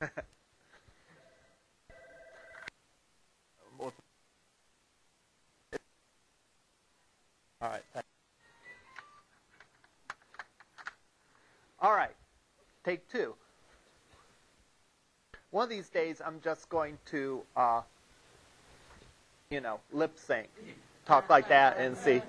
All right. All right. Take two. One of these days, I'm just going to, uh, you know, lip sync, talk like that, and see,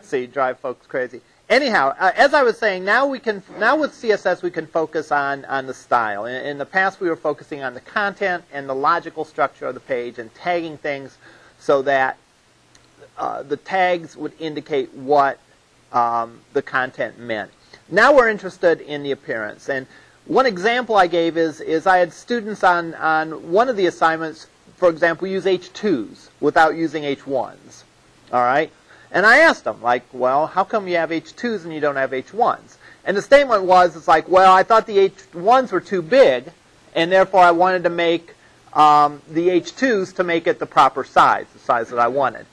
see, drive folks crazy. Anyhow, uh, as I was saying, now we can, now with CSS, we can focus on on the style. In, in the past, we were focusing on the content and the logical structure of the page and tagging things so that uh, the tags would indicate what um, the content meant. Now we're interested in the appearance. And one example I gave is, is I had students on, on one of the assignments, for example, use H2s without using H1s. All right? And I asked them, like, well, how come you have H2s and you don't have H1s? And the statement was, it's like, well, I thought the H1s were too big, and therefore I wanted to make um, the H2s to make it the proper size, the size that I wanted.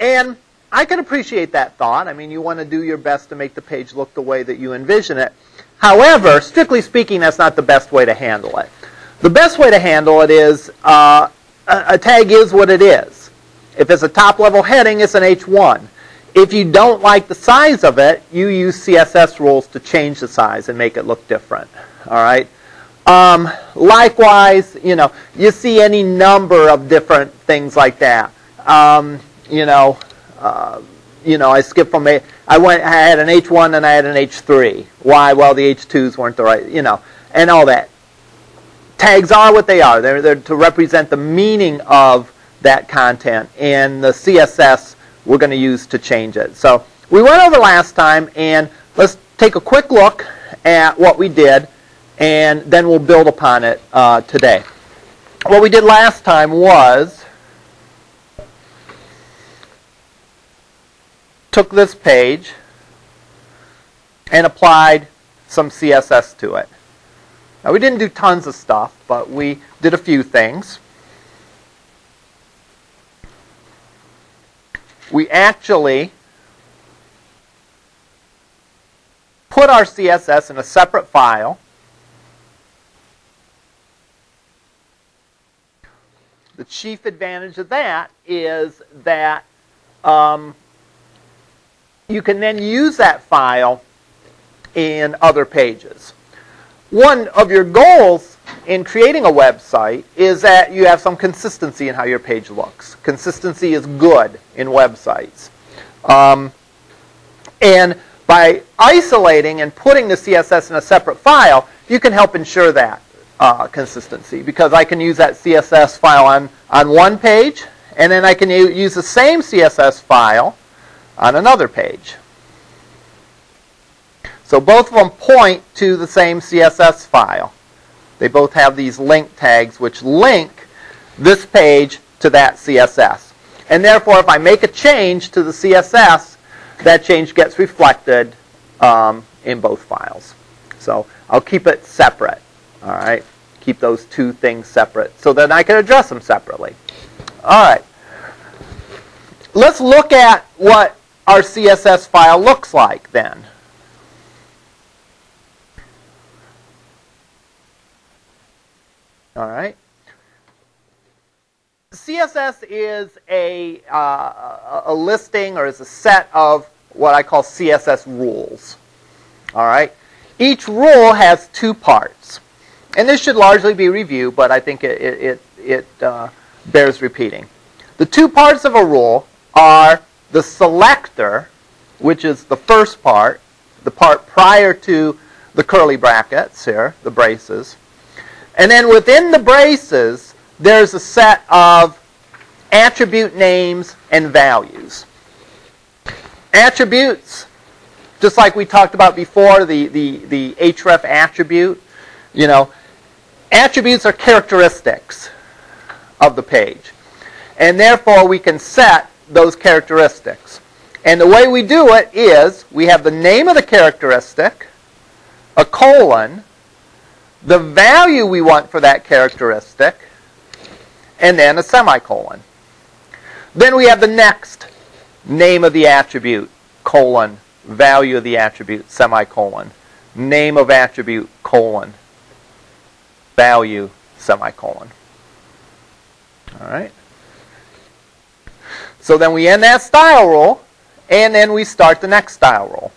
And I can appreciate that thought. I mean, you want to do your best to make the page look the way that you envision it. However, strictly speaking, that's not the best way to handle it. The best way to handle it is uh, a, a tag is what it is. If it's a top level heading, it's an H1. If you don't like the size of it, you use CSS rules to change the size and make it look different. All right. Um, likewise, you know, you see any number of different things like that. Um, you know, uh, you know, I skipped from a, I went, I had an H1 and I had an H3. Why? Well, the H2s weren't the right, you know, and all that. Tags are what they are. They're, they're to represent the meaning of that content, and the CSS we're going to use to change it. So we went over last time, and let's take a quick look at what we did, and then we'll build upon it uh, today. What we did last time was took this page and applied some CSS to it. Now we didn't do tons of stuff, but we did a few things. We actually put our CSS in a separate file. The chief advantage of that is that um, you can then use that file in other pages. One of your goals in creating a website is that you have some consistency in how your page looks. Consistency is good in websites. Um, and by isolating and putting the CSS in a separate file, you can help ensure that uh, consistency because I can use that CSS file on, on one page, and then I can use the same CSS file on another page. So both of them point to the same CSS file. They both have these link tags which link this page to that CSS. And therefore, if I make a change to the CSS, that change gets reflected um, in both files. So I'll keep it separate. All right, keep those two things separate so that I can address them separately. All right. Let's look at what our CSS file looks like then. All right. CSS is a, uh, a listing or is a set of what I call CSS rules. All right. Each rule has two parts. And this should largely be review, but I think it, it, it uh, bears repeating. The two parts of a rule are the selector, which is the first part, the part prior to the curly brackets here, the braces. And then within the braces, there's a set of attribute names and values. Attributes, just like we talked about before, the, the, the href attribute, you know, attributes are characteristics of the page. And therefore, we can set those characteristics. And the way we do it is we have the name of the characteristic, a colon, the value we want for that characteristic, and then a semicolon. Then we have the next name of the attribute, colon, value of the attribute, semicolon, name of attribute, colon, value, semicolon. All right. So then we end that style rule, and then we start the next style rule.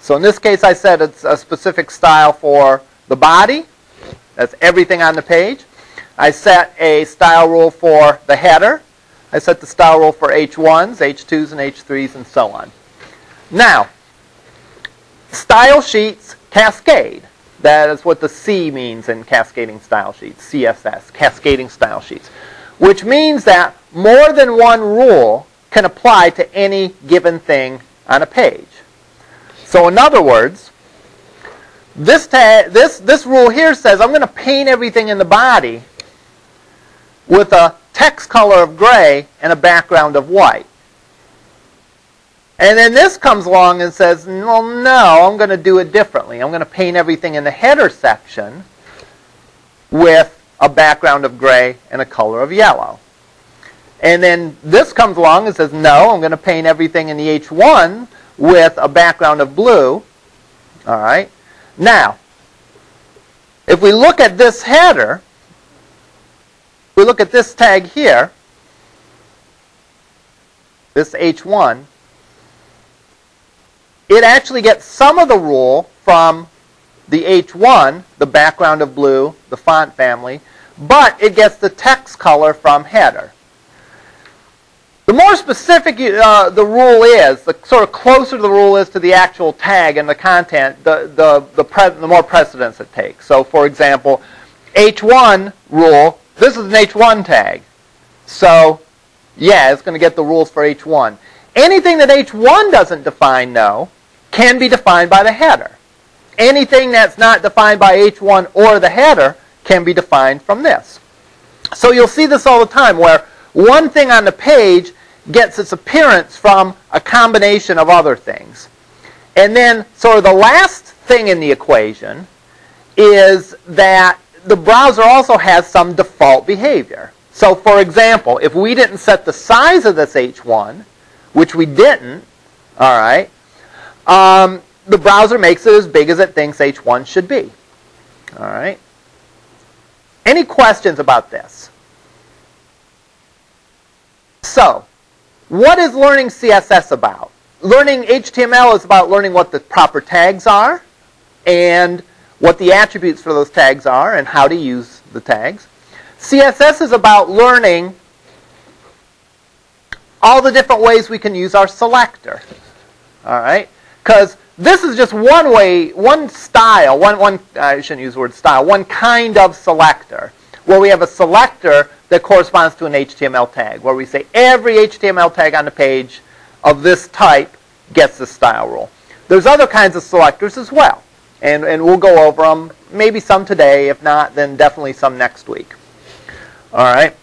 So in this case, I said it's a specific style for the body. That's everything on the page. I set a style rule for the header. I set the style rule for H1s, H2s, and H3s, and so on. Now, style sheets cascade. That is what the C means in cascading style sheets, CSS, cascading style sheets. Which means that more than one rule can apply to any given thing on a page. So in other words, this, this, this rule here says I'm going to paint everything in the body with a text color of gray and a background of white. And then this comes along and says, well, no, I'm going to do it differently. I'm going to paint everything in the header section with a background of gray and a color of yellow. And then this comes along and says, no, I'm going to paint everything in the H1 with a background of blue. All right. Now, if we look at this header, we look at this tag here, this H1, it actually gets some of the rule from the H1, the background of blue, the font family, but it gets the text color from header. The more specific uh, the rule is, the sort of closer the rule is to the actual tag and the content, the, the, the, the more precedence it takes. So for example, H1 rule, this is an H1 tag. So yeah, it's going to get the rules for H1. Anything that H1 doesn't define, though, can be defined by the header. Anything that's not defined by H1 or the header can be defined from this. So you'll see this all the time where one thing on the page gets its appearance from a combination of other things. And then sort of the last thing in the equation is that the browser also has some default behavior. So for example, if we didn't set the size of this H1, which we didn't, all right, um, the browser makes it as big as it thinks H1 should be. All right. Any questions about this? So, what is learning CSS about? Learning HTML is about learning what the proper tags are and what the attributes for those tags are and how to use the tags. CSS is about learning all the different ways we can use our selector. All right? Because this is just one way, one style, one, one, I shouldn't use the word style, one kind of selector, where we have a selector that corresponds to an HTML tag, where we say every HTML tag on the page of this type gets the style rule. There's other kinds of selectors as well, and, and we'll go over them, maybe some today, if not, then definitely some next week. All right?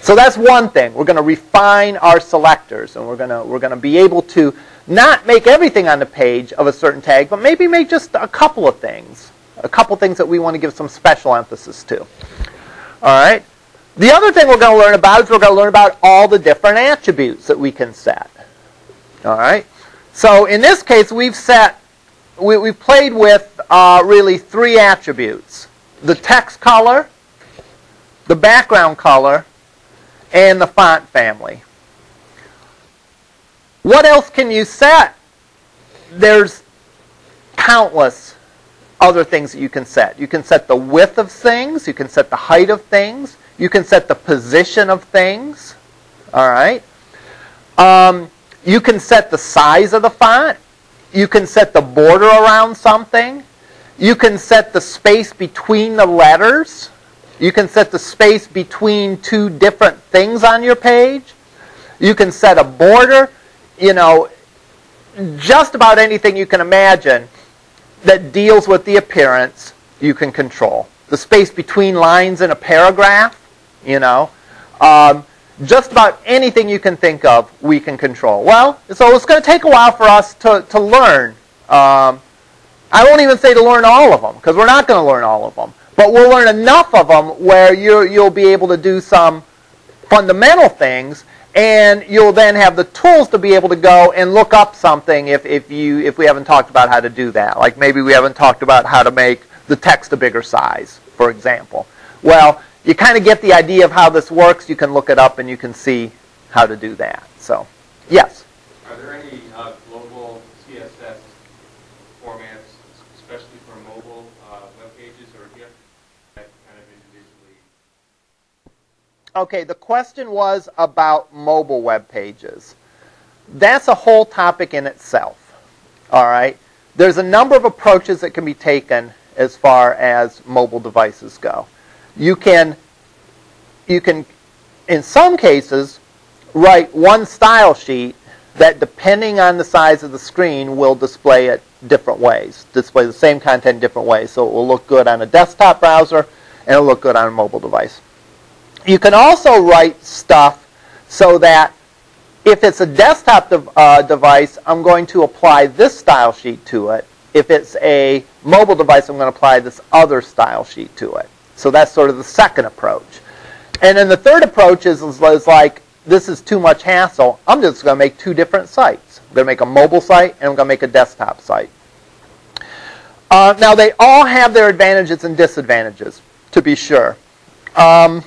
So that's one thing. We're going to refine our selectors, and we're going to, we're going to be able to not make everything on the page of a certain tag, but maybe make just a couple of things, a couple things that we want to give some special emphasis to. All right? The other thing we're going to learn about is we're going to learn about all the different attributes that we can set. All right. So in this case, we've set, we, we've played with uh, really three attributes: the text color, the background color, and the font family. What else can you set? There's countless other things that you can set. You can set the width of things. You can set the height of things. You can set the position of things. All right. Um, you can set the size of the font. You can set the border around something. You can set the space between the letters. You can set the space between two different things on your page. You can set a border. You know, just about anything you can imagine that deals with the appearance, you can control. The space between lines in a paragraph, you know. Um, just about anything you can think of, we can control. Well, so it's going to take a while for us to, to learn. Um, I won't even say to learn all of them, because we're not going to learn all of them. But we'll learn enough of them where you you'll be able to do some fundamental things, and you'll then have the tools to be able to go and look up something if, if, you, if we haven't talked about how to do that. Like maybe we haven't talked about how to make the text a bigger size for example. Well, you kind of get the idea of how this works. You can look it up and you can see how to do that. So, yes? Are there any uh, global CSS formats, especially for mobile uh, web pages, or do you have that kind of individually? Okay, the question was about mobile web pages. That's a whole topic in itself. All right? There's a number of approaches that can be taken as far as mobile devices go. You can you can in some cases write one style sheet that depending on the size of the screen will display it different ways, display the same content different ways. So it will look good on a desktop browser and it'll look good on a mobile device. You can also write stuff so that if it's a desktop de uh, device, I'm going to apply this style sheet to it. If it's a mobile device, I'm going to apply this other style sheet to it. So that's sort of the second approach. And then the third approach is, is, is like, this is too much hassle. I'm just going to make two different sites. I'm going to make a mobile site and I'm going to make a desktop site. Uh, now, they all have their advantages and disadvantages, to be sure. Um,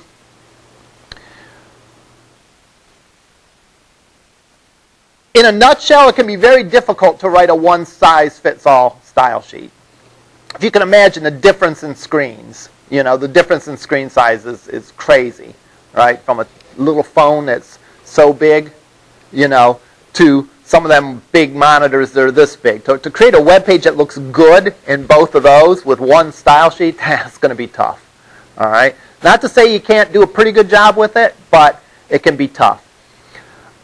in a nutshell, it can be very difficult to write a one-size-fits-all style sheet. If you can imagine the difference in screens, you know, the difference in screen size is, is crazy, right? From a little phone that's so big, you know, to some of them big monitors that are this big. To, to create a web page that looks good in both of those with one style sheet, that's going to be tough. All right? Not to say you can't do a pretty good job with it, but it can be tough.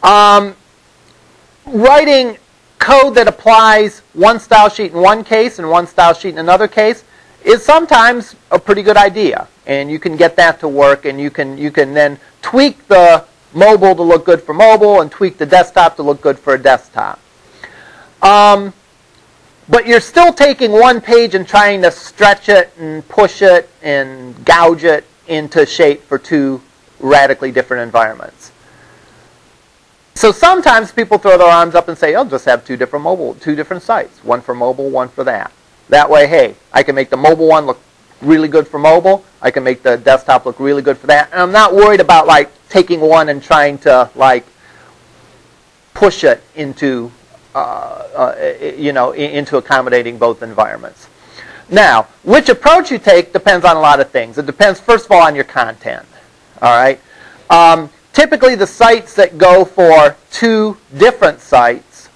Um, writing code that applies one style sheet in one case and one style sheet in another case is sometimes a pretty good idea. And you can get that to work and you can, you can then tweak the mobile to look good for mobile and tweak the desktop to look good for a desktop. Um, but you're still taking one page and trying to stretch it and push it and gouge it into shape for two radically different environments. So sometimes people throw their arms up and say, "I'll just have two different mobile, two different sites, one for mobile, one for that." That way, hey, I can make the mobile one look really good for mobile. I can make the desktop look really good for that. And I'm not worried about like taking one and trying to like push it into uh, uh, you know into accommodating both environments. Now, which approach you take depends on a lot of things. It depends first of all on your content. All right. Um, typically, the sites that go for two different sites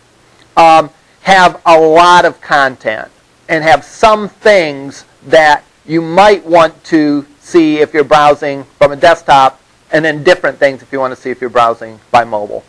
um, have a lot of content and have some things that you might want to see if you're browsing from a desktop, and then different things if you want to see if you're browsing by mobile.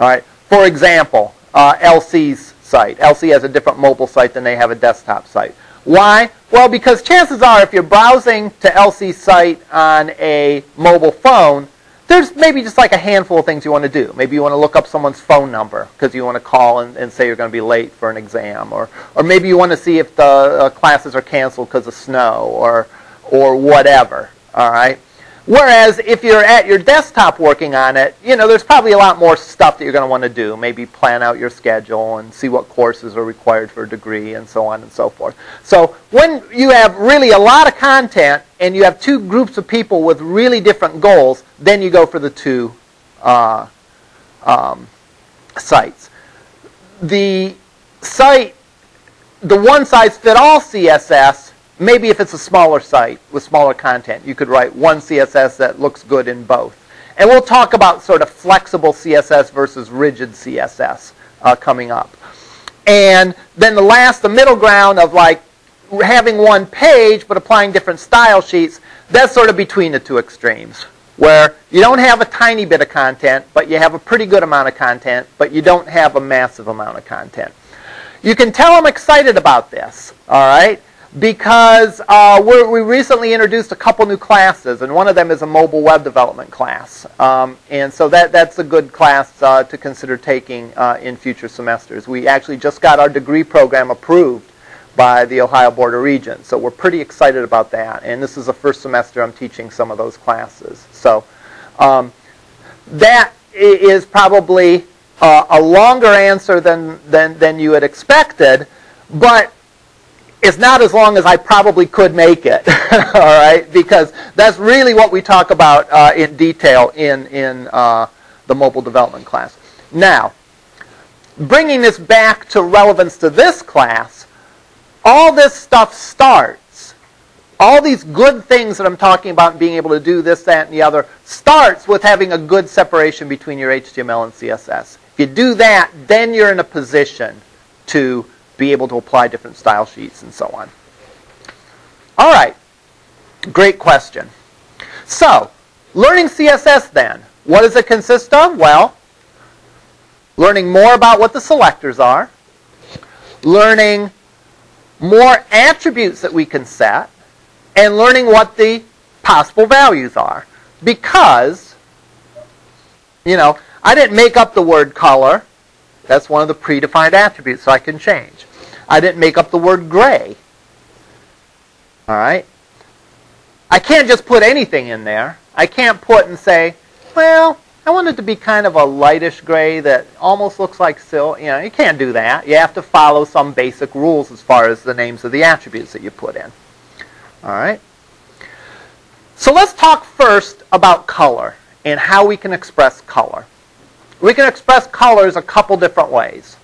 All right. For example, uh, LC's site. LC has a different mobile site than they have a desktop site. Why? Well, because chances are if you're browsing to LC's site on a mobile phone, there's maybe just like a handful of things you want to do. Maybe you want to look up someone's phone number because you want to call and, and, say you're going to be late for an exam, or or maybe you want to see if the uh, classes are canceled because of snow, or or whatever. All right. Whereas if you're at your desktop working on it, you know, there's probably a lot more stuff that you're going to want to do. Maybe plan out your schedule and see what courses are required for a degree and so on and so forth. So when you have really a lot of content and you have two groups of people with really different goals, then you go for the two uh, um, sites. The site, the one size fit all CSS Maybe if it's a smaller site with smaller content, you could write one CSS that looks good in both. And we'll talk about sort of flexible CSS versus rigid CSS uh, coming up. And then the last, the middle ground of like having one page but applying different style sheets, that's sort of between the two extremes. Where you don't have a tiny bit of content, but you have a pretty good amount of content, but you don't have a massive amount of content. You can tell I'm excited about this, all right? Because uh, we recently introduced a couple new classes, and one of them is a mobile web development class. Um, and so that, that's a good class uh, to consider taking uh, in future semesters. We actually just got our degree program approved by the Ohio Board of Regents, so we're pretty excited about that. And this is the first semester I'm teaching some of those classes. So um, that is probably uh, a longer answer than, than, than you had expected, but it's not as long as I probably could make it, all right? Because that's really what we talk about uh, in detail in in uh, the mobile development class. Now, bringing this back to relevance to this class, all this stuff starts. All these good things that I'm talking about, being able to do this, that, and the other, starts with having a good separation between your HTML and CSS. If you do that, then you're in a position to be able to apply different style sheets and so on. All right, great question. So, learning CSS then, what does it consist of? Well, learning more about what the selectors are, learning more attributes that we can set, and learning what the possible values are. Because, you know, I didn't make up the word color. That's one of the predefined attributes, so I can change. I didn't make up the word gray. All right? I can't just put anything in there. I can't put and say, well, I want it to be kind of a lightish gray that almost looks like silk. You know, you can't do that. You have to follow some basic rules as far as the names of the attributes that you put in. All right? So let's talk first about color and how we can express color. We can express colors a couple different ways,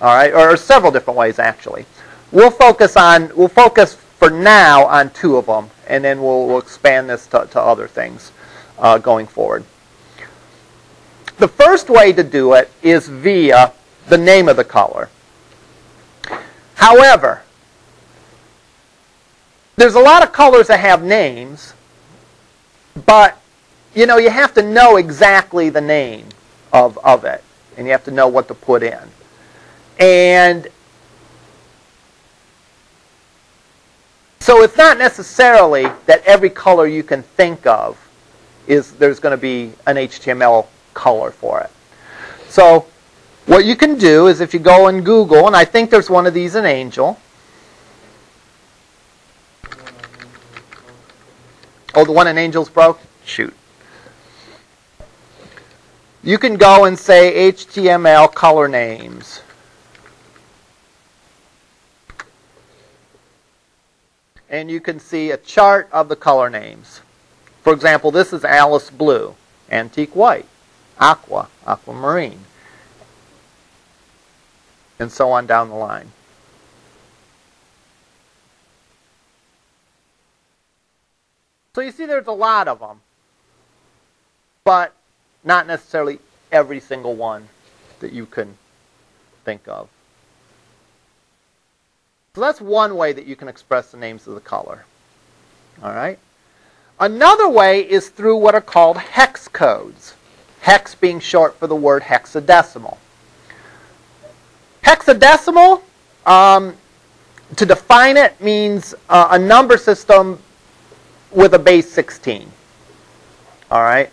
all right, or several different ways actually. We'll focus on we'll focus for now on two of them, and then we'll, we'll expand this to, to other things uh, going forward. The first way to do it is via the name of the color. However, there's a lot of colors that have names, but you know you have to know exactly the name of, of it. And you have to know what to put in. And so it's not necessarily that every color you can think of is there's going to be an HTML color for it. So what you can do is if you go and Google, and I think there's one of these in Angel. Oh, the one in Angel's broke? Shoot you can go and say HTML color names. And you can see a chart of the color names. For example, this is Alice Blue, Antique White, Aqua, Aquamarine, and so on down the line. So you see there's a lot of them. But not necessarily every single one that you can think of. So that's one way that you can express the names of the color. All right? Another way is through what are called hex codes. Hex being short for the word hexadecimal. Hexadecimal, um, to define it, means uh, a number system with a base 16. All right?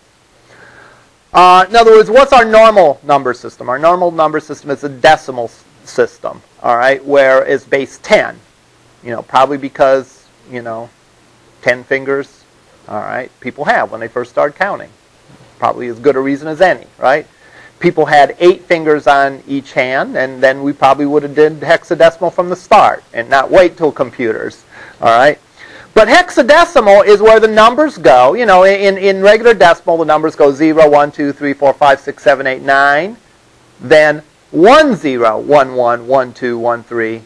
Uh, in other words, what's our normal number system? Our normal number system is a decimal system, all right, where it's base 10. You know, probably because, you know, 10 fingers, all right, people have when they first start counting. Probably as good a reason as any, right? People had eight fingers on each hand, and then we probably would have did hexadecimal from the start and not wait till computers, all right? But hexadecimal is where the numbers go. You know, in, in regular decimal, the numbers go 0, 1, 2, 3, 4, 5, 6, 7, 8, 9. Then 1, 0, 1, 1, 1, 2, 1, 3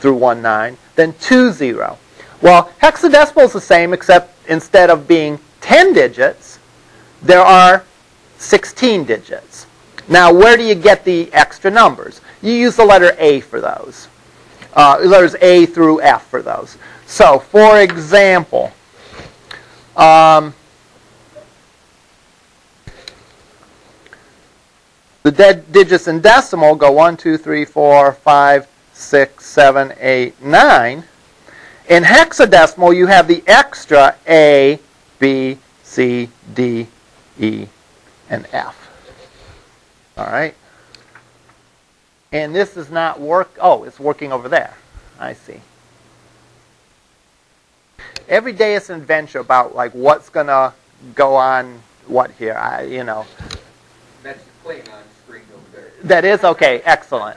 through 1, 9. Then 2, 0. Well, hexadecimal is the same, except instead of being 10 digits, there are 16 digits. Now, where do you get the extra numbers? You use the letter A for those. Uh, letters A through F for those. So, for example, um, the digits in decimal go 1, 2, 3, 4, 5, 6, 7, 8, 9. In hexadecimal, you have the extra A, B, C, D, E, and F. All right? And this does not work. Oh, it's working over there. I see every day is an adventure about like what's gonna go on what here. I you know. That's the Klingon screen over there. That is okay. Excellent.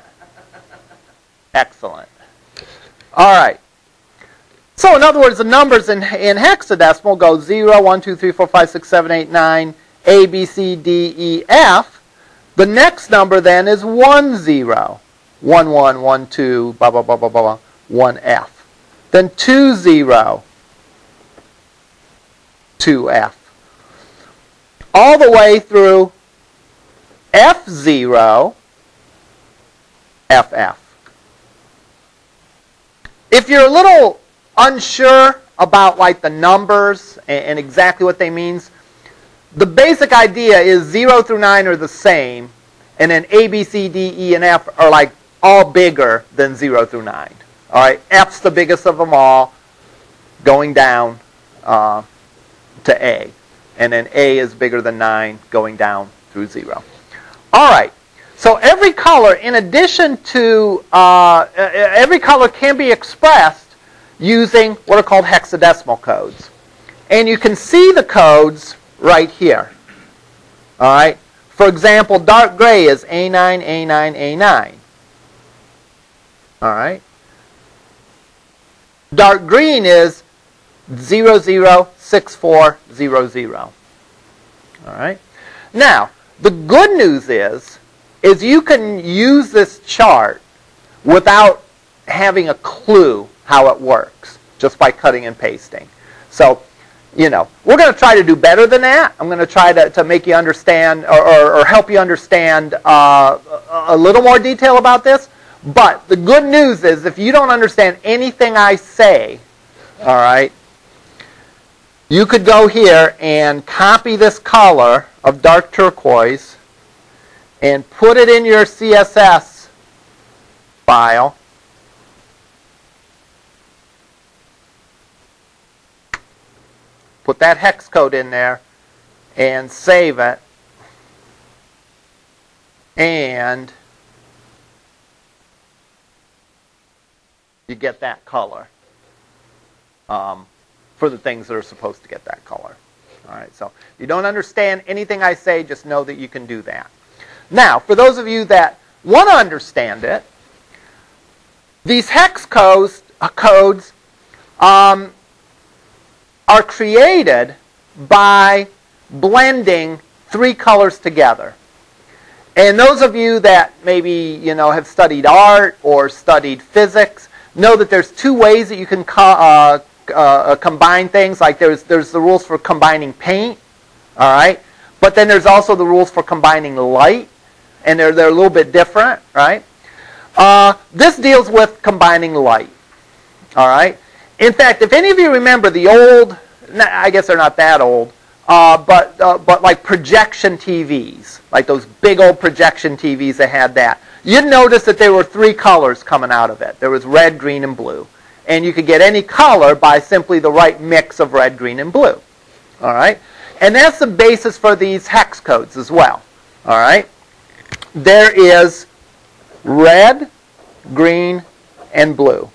Excellent. All right. So in other words, the numbers in, in hexadecimal go 0, 1, 2, 3, 4, 5, 6, 7, 8, 9, A, B, C, D, E, F. The next number then is 1, 0. 1, 1, 1, 2, blah, blah, blah, blah, blah, 1, F. Then 2, 0, 2, F. All the way through F0, FF. If you're a little unsure about like the numbers and, and exactly what they means, the basic idea is 0 through 9 are the same, and then A, B, C, D, E, and F are like all bigger than 0 through 9. All right, F's the biggest of them all, going down uh, to A. And then A is bigger than 9, going down through 0. All right, so every color, in addition to, uh, every color can be expressed using what are called hexadecimal codes. And you can see the codes right here. All right. For example, dark gray is A9, A9, A9. All right. Dark green is 006400. All right. Now, the good news is is you can use this chart without having a clue how it works just by cutting and pasting. So, you know, we're going to try to do better than that. I'm going to try to, to make you understand or, or, or help you understand uh, a little more detail about this. But the good news is if you don't understand anything I say, all right, you could go here and copy this color of dark turquoise and put it in your CSS file put that hex code in there and save it. And you get that color um, for the things that are supposed to get that color. All right, so if you don't understand anything I say, just know that you can do that. Now, for those of you that want to understand it, these hex codes, uh, codes um, are created by blending three colors together. And those of you that maybe you know have studied art or studied physics know that there's two ways that you can co- uh, uh, combine things. Like there's there's the rules for combining paint, all right, but then there's also the rules for combining light, and they're they're a little bit different, right? Uh, this deals with combining light, all right. In fact, if any of you remember the old, I guess they're not that old, uh, but uh, but like projection TVs, like those big old projection TVs that had that, you'd notice that there were three colors coming out of it. There was red, green, and blue, and you could get any color by simply the right mix of red, green, and blue. All right, and that's the basis for these hex codes as well. All right, there is red, green, and blue.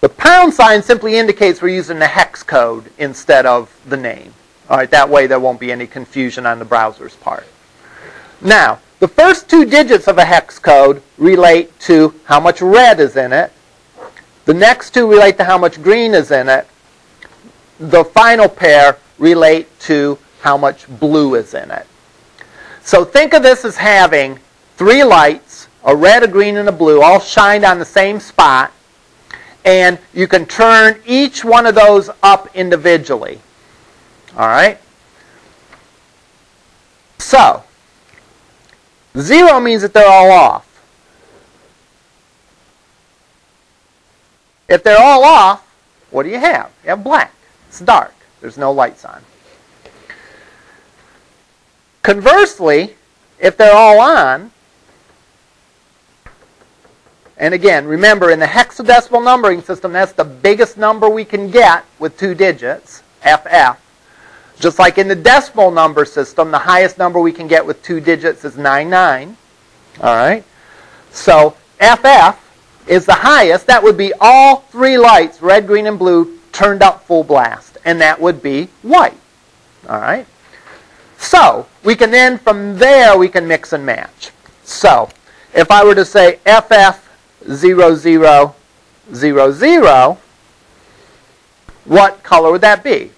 The pound sign simply indicates we're using the hex code instead of the name. All right, that way there won't be any confusion on the browser's part. Now, the first two digits of a hex code relate to how much red is in it. The next two relate to how much green is in it. The final pair relate to how much blue is in it. So think of this as having three lights, a red, a green, and a blue, all shined on the same spot and you can turn each one of those up individually. All right? So, zero means that they're all off. If they're all off, what do you have? You have black. It's dark. There's no lights on. Conversely, if they're all on, and again, remember in the hexadecimal numbering system, that's the biggest number we can get with two digits, FF. Just like in the decimal number system, the highest number we can get with two digits is 99. All right? So FF is the highest. That would be all three lights, red, green, and blue, turned up full blast. And that would be white. All right? So we can then, from there, we can mix and match. So if I were to say FF 0, 0, zero, zero, what color would that be?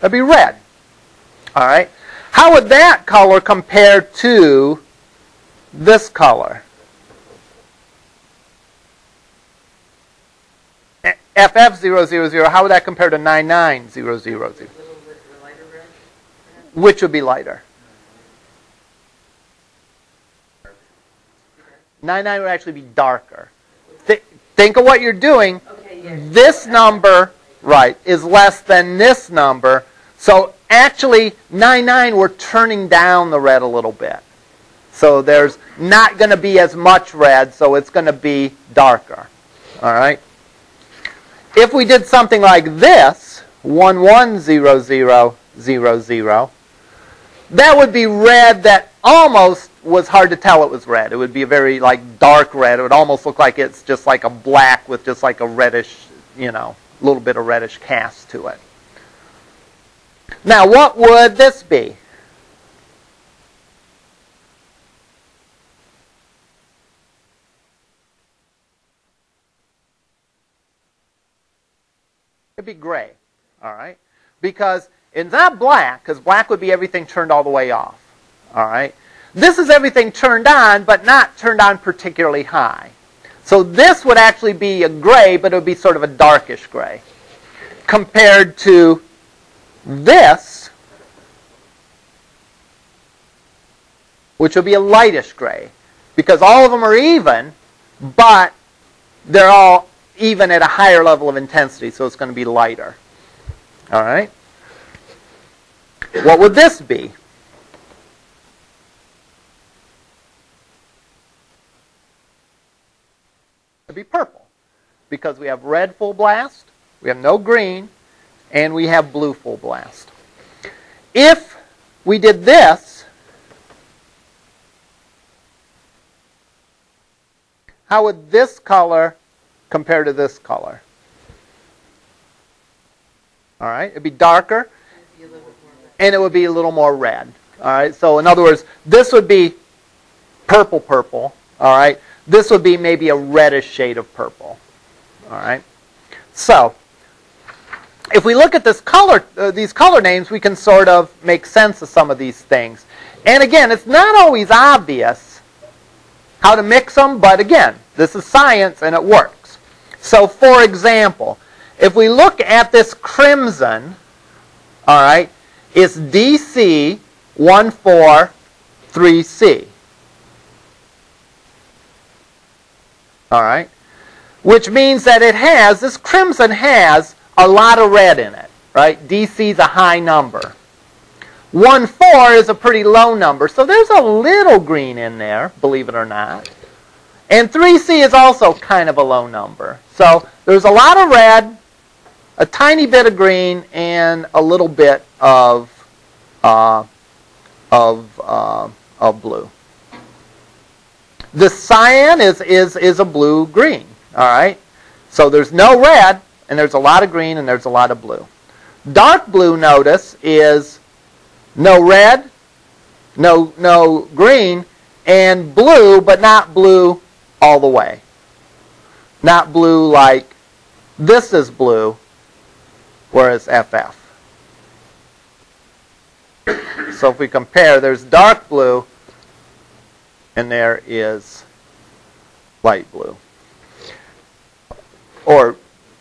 That'd be red. All right. How would that color compare to this color? FF000, how would that compare to 99000? A little bit lighter red? Which would be lighter? 99 would actually be darker. Th- think of what you're doing. Okay, yes. This number, right, is less than this number. So actually, 99, we're turning down the red a little bit. So there's not going to be as much red, so it's going to be darker. All right? If we did something like this, 110000, that would be red that almost was hard to tell it was red. It would be a very like dark red. It would almost look like it's just like a black with just like a reddish, you know, a little bit of reddish cast to it. Now, what would this be? It'd be gray, all right? Because it's not black, because black would be everything turned all the way off, all right? This is everything turned on, but not turned on particularly high. So this would actually be a gray, but it would be sort of a darkish gray. Compared to this, which would be a lightish gray. Because all of them are even, but they're all even at a higher level of intensity, so it's going to be lighter. All right? What would this be? It'd be purple. Because we have red full blast, we have no green, and we have blue full blast. If we did this, how would this color compare to this color? All right, it'd be darker, be and it would be a little more red. All right, so in other words, this would be purple purple. All right, this would be maybe a reddish shade of purple. All right, so if we look at this color, uh, these color names, we can sort of make sense of some of these things. And again, it's not always obvious how to mix them, but again, this is science and it works. So, for example, if we look at this crimson, all right, it's DC 143C. All right? Which means that it has, this crimson has a lot of red in it, right? DC is a high number. 1 4 is a pretty low number, so there's a little green in there, believe it or not. And 3C is also kind of a low number. So there's a lot of red, a tiny bit of green, and a little bit of uh, of uh, of blue. The cyan is is is a blue green. All right. So there's no red, and there's a lot of green, and there's a lot of blue. Dark blue, notice, is no red, no no green, and blue, but not blue all the way. Not blue like this is blue, whereas FF. So if we compare, there's dark blue, and there is light blue. Or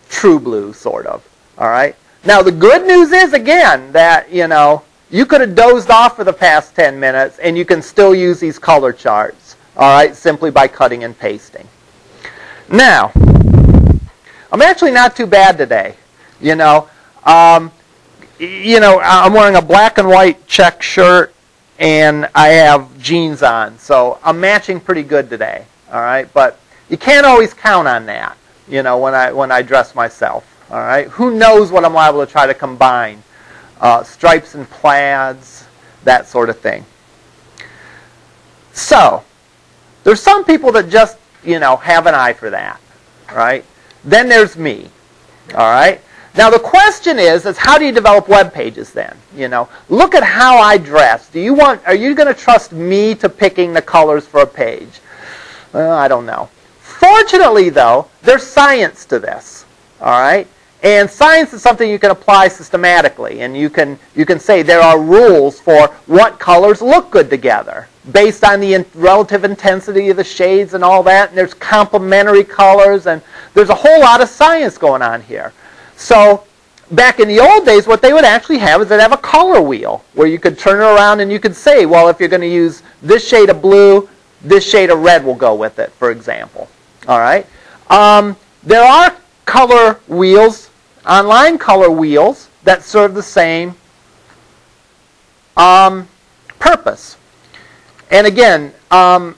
true blue, sort of. All right? Now, the good news is, again, that, you know, you could have dozed off for the past 10 minutes, and you can still use these color charts, all right, simply by cutting and pasting. Now, I'm actually not too bad today. You know, um, you know, I'm wearing a black and white check shirt, and I have jeans on, so I'm matching pretty good today. All right, but you can't always count on that. You know, when I when I dress myself. All right, who knows what I'm liable to try to combine? Uh, stripes and plaids, that sort of thing. So, there's some people that just you know have an eye for that, right? Then there's me. All right. Now the question is, is how do you develop web pages then? You know, look at how I dress. Do you want? Are you going to trust me to picking the colors for a page? Well, I don't know. Fortunately, though, there's science to this. All right? And science is something you can apply systematically, and you can you can say there are rules for what colors look good together based on the in- relative intensity of the shades and all that. And there's complementary colors, and there's a whole lot of science going on here. So back in the old days, what they would actually have is they'd have a color wheel where you could turn it around and you could say, well, if you're going to use this shade of blue, this shade of red will go with it, for example. All right. Um, there are color wheels, online color wheels that serve the same um, purpose. And again, um,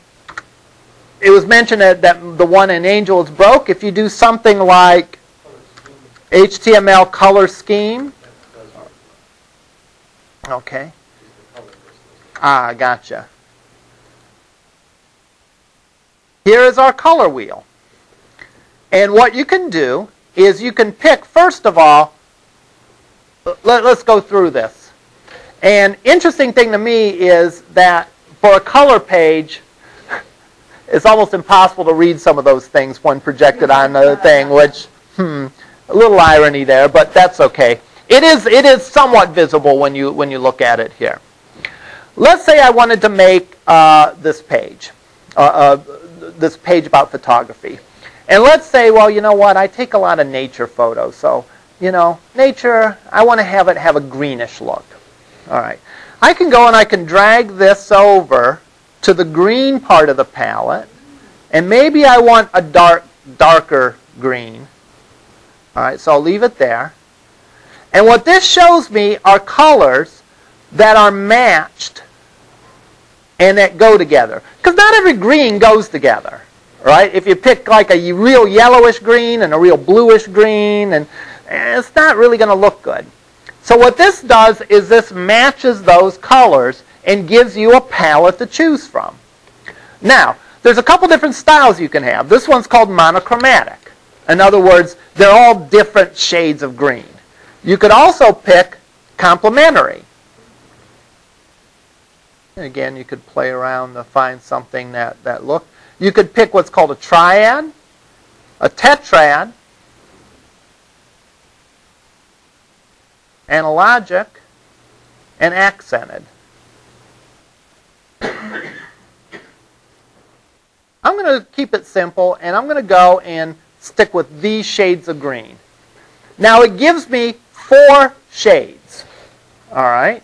it was mentioned that, that the one in Angel is broke. If you do something like HTML color scheme, okay. Ah, gotcha. Here is our color wheel. And what you can do is you can pick, first of all, let, us go through this. And interesting thing to me is that for a color page, it's almost impossible to read some of those things when projected on the thing, which, hmm, a little irony there, but that's okay. It is, it is somewhat visible when you, when you look at it here. Let's say I wanted to make uh, this page, uh, uh, this page about photography. And let's say, well, you know what, I take a lot of nature photos, so, you know, nature, I want to have it have a greenish look. All right. I can go and I can drag this over to the green part of the palette, and maybe I want a dark, darker green. All right, so I'll leave it there. And what this shows me are colors that are matched and that go together. Because not every green goes together, right? If you pick like a real yellowish green and a real bluish green, and, and it's not really going to look good. So what this does is this matches those colors and gives you a palette to choose from. Now, there's a couple different styles you can have. This one's called monochromatic. In other words, they're all different shades of green. You could also pick complementary. Again, you could play around to find something that, that look. You could pick what's called a triad, a tetrad, analogic, and accented. I'm going to keep it simple, and I'm going to go and stick with these shades of green. Now it gives me four shades. All right?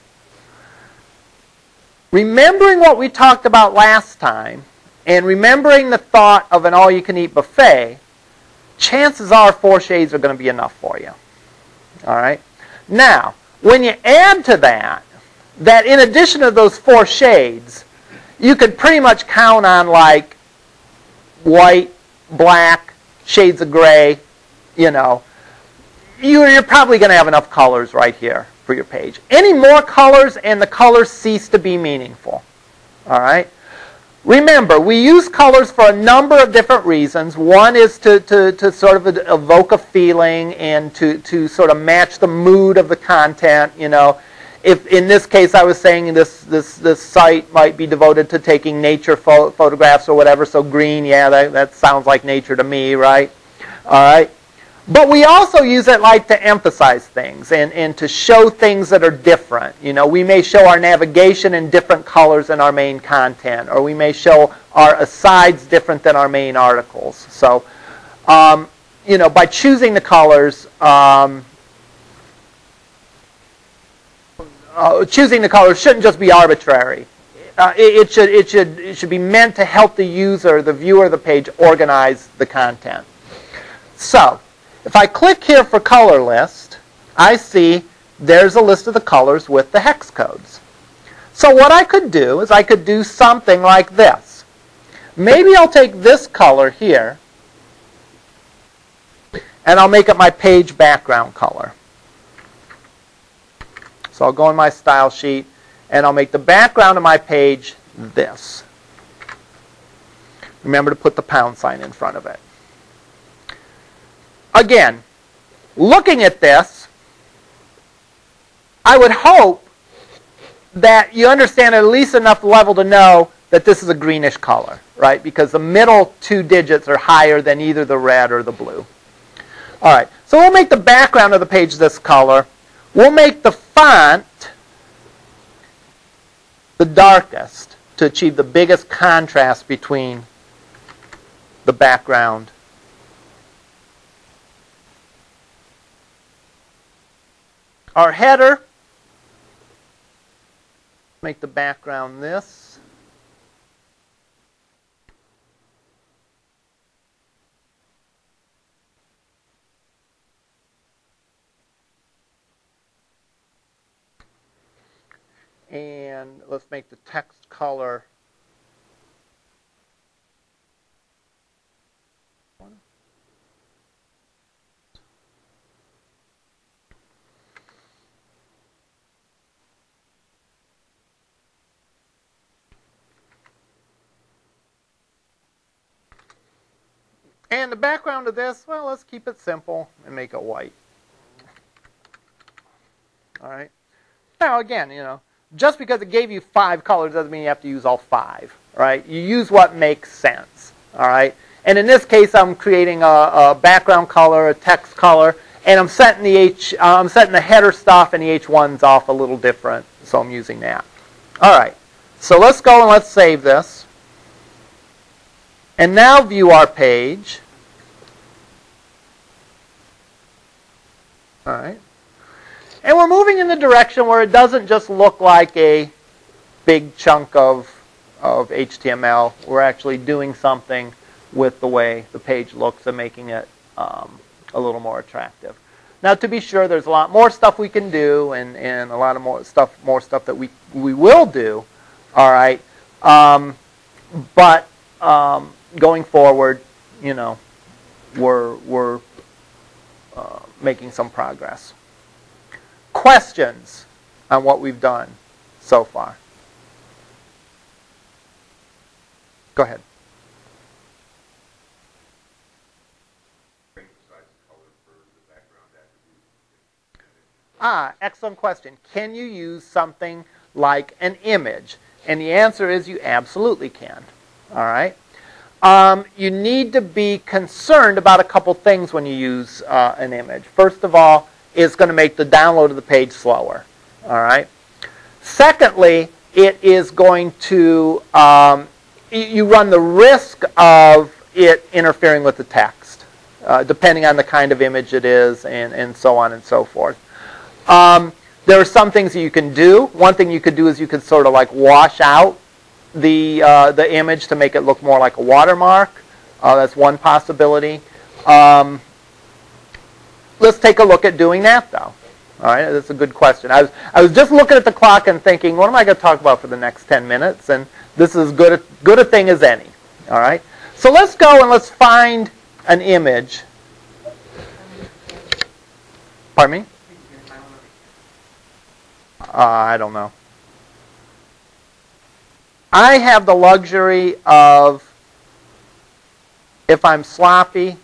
Remembering what we talked about last time, and remembering the thought of an all-you-can-eat buffet, chances are four shades are going to be enough for you. All right? Now, when you add to that, that in addition to those four shades, you could pretty much count on like white, black, shades of gray, you know, you're probably going to have enough colors right here for your page. Any more colors and the colors cease to be meaningful. All right? Remember, we use colors for a number of different reasons. One is to, to, to sort of evoke a feeling and to, to sort of match the mood of the content, you know. If in this case I was saying this, this, this site might be devoted to taking nature pho- photographs or whatever, so green, yeah, that, that sounds like nature to me, right? All right. But we also use it like to emphasize things and, and to show things that are different. You know, we may show our navigation in different colors in our main content, or we may show our asides different than our main articles. So, um, you know, by choosing the colors, um, uh, choosing the colors shouldn't just be arbitrary. Uh, it, it, should, it, should, it should be meant to help the user, the viewer of the page, organize the content. So, if I click here for color list, I see there's a list of the colors with the hex codes. So what I could do is I could do something like this. Maybe I'll take this color here and I'll make it my page background color. So I'll go in my style sheet and I'll make the background of my page this. Remember to put the pound sign in front of it again, looking at this, I would hope that you understand at least enough level to know that this is a greenish color, right? Because the middle two digits are higher than either the red or the blue. All right, so we'll make the background of the page this color. We'll make the font the darkest to achieve the biggest contrast between the background our header. Make the background this. And let's make the text color And the background of this, well, let's keep it simple and make it white. All right. Now, again, you know, just because it gave you five colors doesn't mean you have to use all five, right? You use what makes sense, all right? And in this case, I'm creating a, a background color, a text color, and I'm setting the H, I'm setting the header stuff and the H1s off a little different, so I'm using that. All right, so let's go and let's save this. And now view our page. All right. And we're moving in the direction where it doesn't just look like a big chunk of, of HTML. We're actually doing something with the way the page looks and making it um, a little more attractive. Now, to be sure, there's a lot more stuff we can do, and, and a lot of more stuff, more stuff that we we will do. All right, um, but um, going forward, you know, we're, we're uh, making some progress. Questions on what we've done so far? Go ahead. Ah, excellent question. Can you use something like an image? And the answer is you absolutely can. All right? Um, you need to be concerned about a couple things when you use uh, an image. First of all, it's going to make the download of the page slower. All right. Secondly, it is going to um, you run the risk of it interfering with the text, uh, depending on the kind of image it is, and, and so on and so forth. Um, there are some things that you can do. One thing you could do is you could sort of like wash out the, uh, the image to make it look more like a watermark. Uh, that's one possibility. Um, let's take a look at doing that, though. All right, that's a good question. I was, I was just looking at the clock and thinking, what am I going to talk about for the next 10 minutes? And this is good a, good a thing as any. All right, so let's go and let's find an image. Pardon me? Uh, I don't know. I have the luxury of, if I'm sloppy,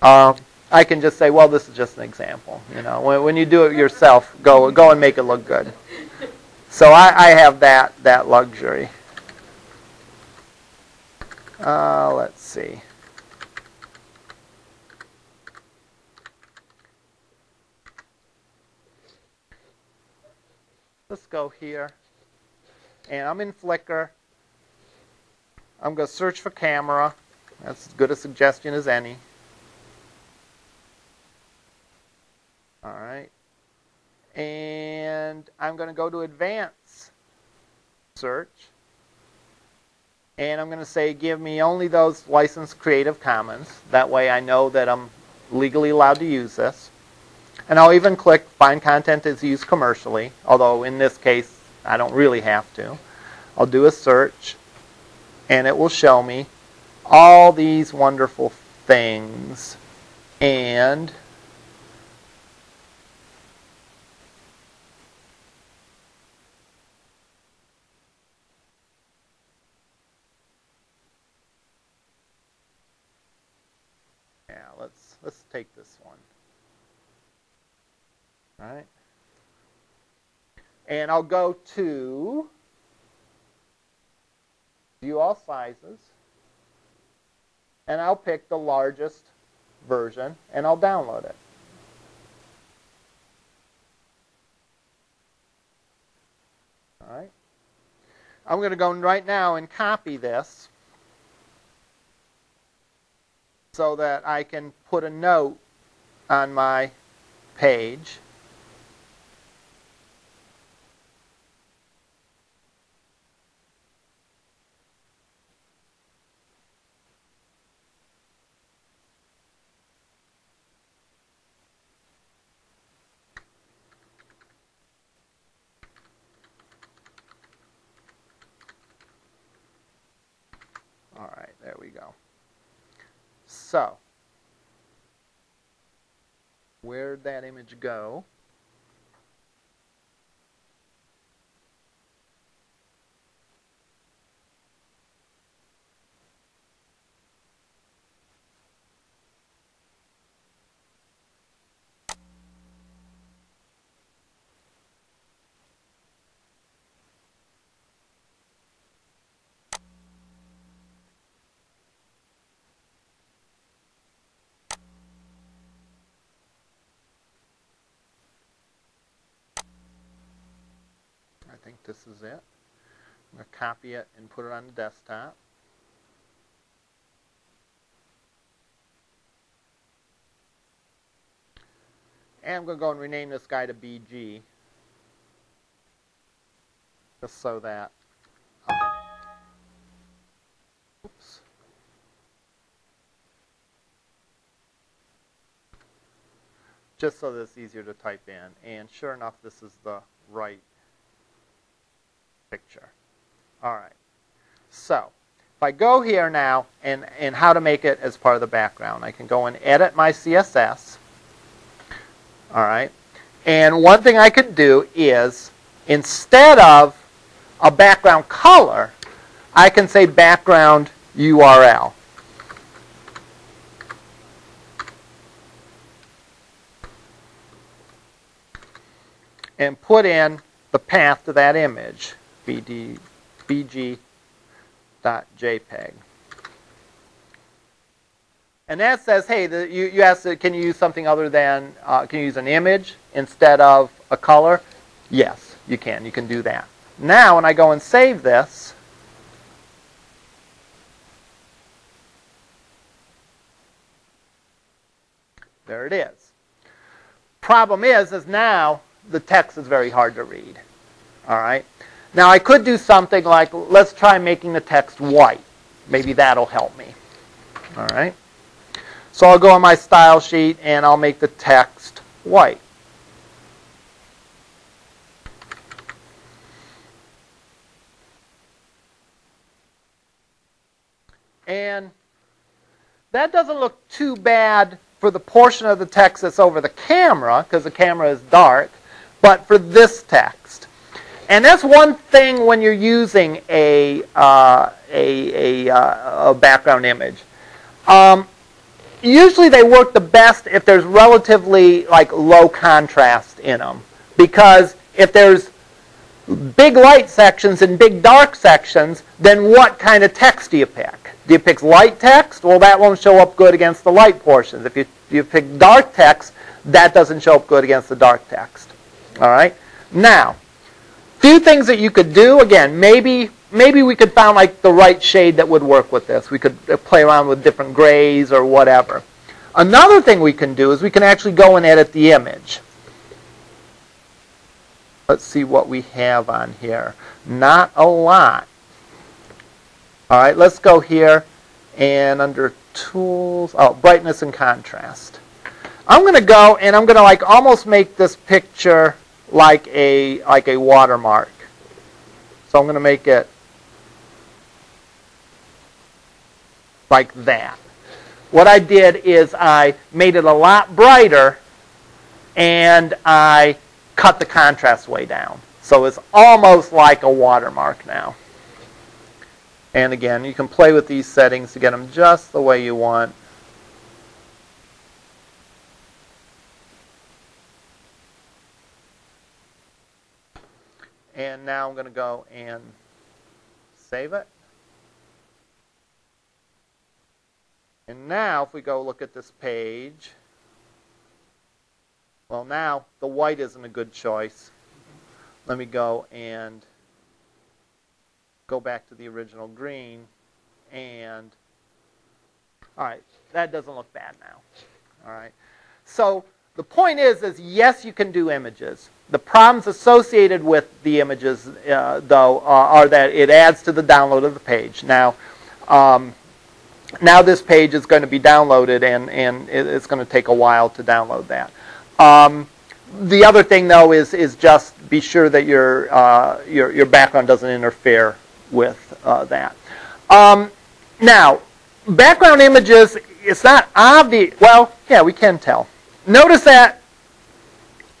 uh, I can just say, well, this is just an example. You know, when, when you do it yourself, go go and make it look good. So I, I have that that luxury. Uh, let's see. Let's go here and I'm in Flickr. I'm going to search for camera. That's as good a suggestion as any. All right. And I'm going to go to advanced search. And I'm going to say give me only those licensed Creative Commons. That way I know that I'm legally allowed to use this. And I'll even click find content is used commercially, although in this case I don't really have to. I'll do a search and it will show me all these wonderful things. And yeah let's let's take this one. All right and I'll go to view all sizes, and I'll pick the largest version and I'll download it. All right. I'm going to go right now and copy this so that I can put a note on my page. All right, there we go. So, where'd that image go? This is it. I'm going to copy it and put it on the desktop. And I'm going to go and rename this guy to BG. Just so that. Oops. Just so that it's easier to type in. And sure enough, this is the right picture. All right. So, if I go here now and, and how to make it as part of the background, I can go and edit my CSS. All right. And one thing I could do is instead of a background color, I can say background URL. And put in the path to that image, bd, bg.jpg. And that says, hey, the, you, you asked, can you use something other than, uh, can you use an image instead of a color? Yes, you can. You can do that. Now, when I go and save this, there it is. Problem is, is now the text is very hard to read. All right. Now I could do something like, let's try making the text white. Maybe that'll help me. All right. So I'll go on my style sheet and I'll make the text white. And that doesn't look too bad for the portion of the text that's over the camera, because the camera is dark, but for this text. And that's one thing when you're using a, uh, a, a, uh, a, background image. Um, usually they work the best if there's relatively like low contrast in them. Because if there's big light sections and big dark sections, then what kind of text do you pick? Do you pick light text? Well, that won't show up good against the light portions. If you, you pick dark text, that doesn't show up good against the dark text. All right? Now, few things that you could do. Again, maybe maybe we could find like the right shade that would work with this. We could uh, play around with different grays or whatever. Another thing we can do is we can actually go and edit the image. Let's see what we have on here. Not a lot. All right, let's go here and under tools, oh, brightness and contrast. I'm going to go and I'm going to like almost make this picture like a like a watermark. So I'm going to make it like that. What I did is I made it a lot brighter and I cut the contrast way down. So it's almost like a watermark now. And again, you can play with these settings to get them just the way you want. And now I'm going to go and save it. And now if we go look at this page, well now the white isn't a good choice. Let me go and go back to the original green and all right, that doesn't look bad now. All right. So the point is is yes you can do images. The problems associated with the images, uh, though, uh, are that it adds to the download of the page. Now, um, now this page is going to be downloaded, and, and it's going to take a while to download that. Um, the other thing, though, is is just be sure that your uh, your your background doesn't interfere with uh, that. Um, now, background images, it's not obvious. Well, yeah, we can tell. Notice that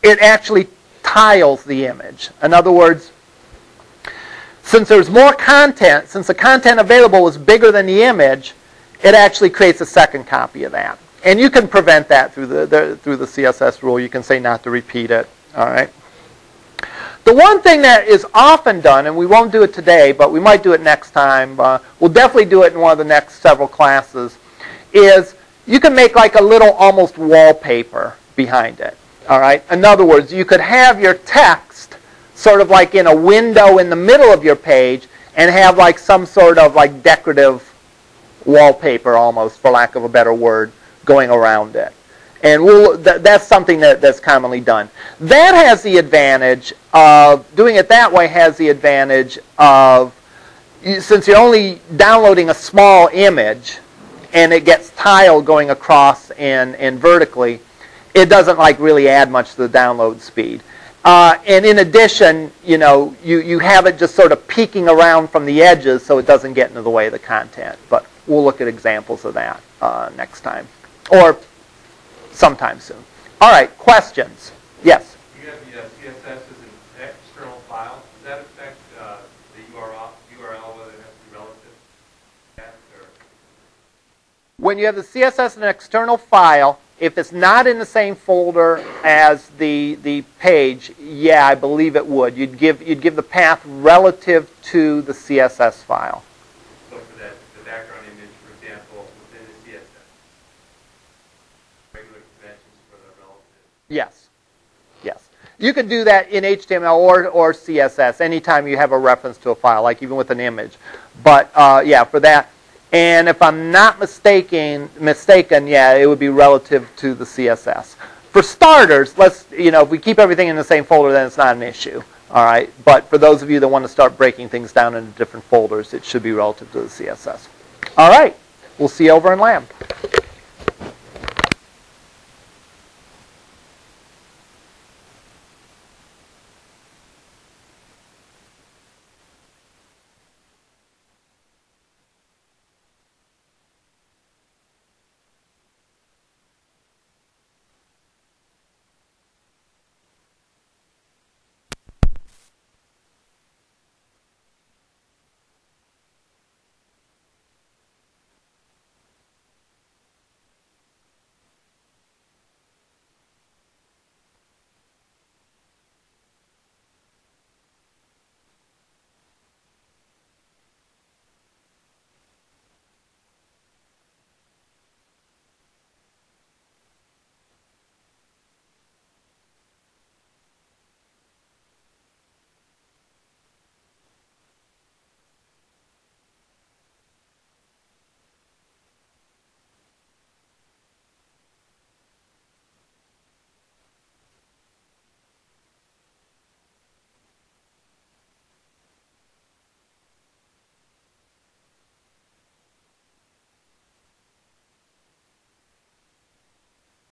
it actually tiles the image. In other words, since there's more content, since the content available was bigger than the image, it actually creates a second copy of that. And you can prevent that through the, the through the CSS rule. You can say not to repeat it. All right. The one thing that is often done, and we won't do it today, but we might do it next time. Uh, we'll definitely do it in one of the next several classes. Is you can make like a little almost wallpaper behind it. All right. In other words, you could have your text sort of like in a window in the middle of your page, and have like some sort of like decorative wallpaper almost, for lack of a better word, going around it. And we'll, th- that's something that, that's commonly done. That has the advantage of, doing it that way has the advantage of, since you're only downloading a small image, and it gets tiled going across and, and vertically, it doesn't like really add much to the download speed. Uh, and in addition, you know, you, you have it just sort of peeking around from the edges so it doesn't get into the way of the content. But we'll look at examples of that uh, next time or sometime soon. All right, questions? Yes. You have the uh, CSS as an external file. Does that affect uh, the URL, URL, whether it has to be relative or? When you have the CSS as an external file, if it's not in the same folder as the the page, yeah, I believe it would. You'd give you'd give the path relative to the CSS file. So for that, the background image, for example, within the CSS, regular conventions for the relative. Yes. Yes. You can do that in HTML or, or CSS anytime you have a reference to a file, like even with an image. But uh, yeah, for that. And if I'm not mistaken, mistaken, yeah, it would be relative to the CSS. For starters, let's you know if we keep everything in the same folder, then it's not an issue. All right. But for those of you that want to start breaking things down into different folders, it should be relative to the CSS. All right. We'll see you over in Lab.